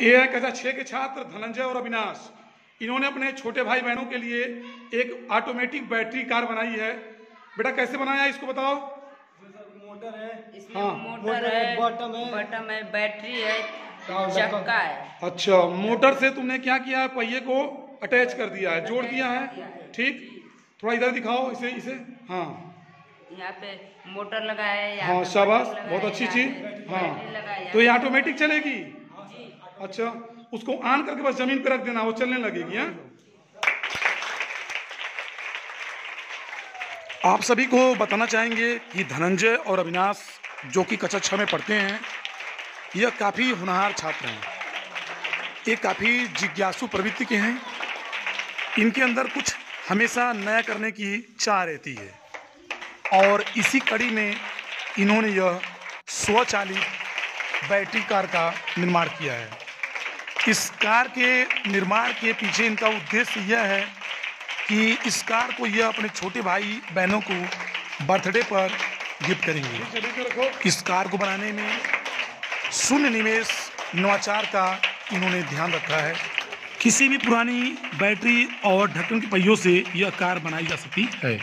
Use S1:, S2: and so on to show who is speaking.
S1: ये है कक्षा छह के छात्र धनंजय और अविनाश। इन्होंने अपने छोटे भाई बहनों के लिए एक ऑटोमेटिक बैटरी कार बनाई है। बेटा कैसे बनाया इसको बताओ?
S2: मोटर है।
S3: इसमें
S1: हाँ,
S3: मोटर है
S2: है, बॉटम है।
S3: बटम है बैटरी है चक्का है।
S1: अच्छा मोटर से तुमने क्या किया है? पहिए को अटैच कर दिया है। जोड़ दिया है। ठीक। थोड़ा इधर दिखाओ इसे इसे। हाँ।
S3: यहाँ पे मोटर लगाया है
S1: हाँ शाबाश बहुत अच्छी चीज़। हाँ।
S3: है,
S1: तो ये ऑटोमेटिक चलेगी? अच्छा उसको आन करके बस ज़मीन पे रख देना, वो चलने लगेगी हाँ? आप सभी को बताना चाहेंगे कि धनंजय और अविनाश जो कि कक्षा छः में पढ़ते हैं यह काफ़ी होनहार छात्र हैं। ये काफ़ी जिज्ञासु प्रवृत्ति के हैं। इनके अंदर कुछ हमेशा नया करने की चाह रहती है। और इसी कड़ी में इन्होंने यह स्वचालित बैटरी कार का निर्माण किया है। इस कार के निर्माण के पीछे इनका उद्देश्य यह है कि इस कार को यह अपने छोटे भाई बहनों को बर्थडे पर गिफ्ट करेंगे। इस कार को बनाने में शून्य निवेश नवाचार का इन्होंने ध्यान रखा है। किसी भी पुरानी बैटरी और ढक्कन के पहियों से यह कार बनाई जा सकती है।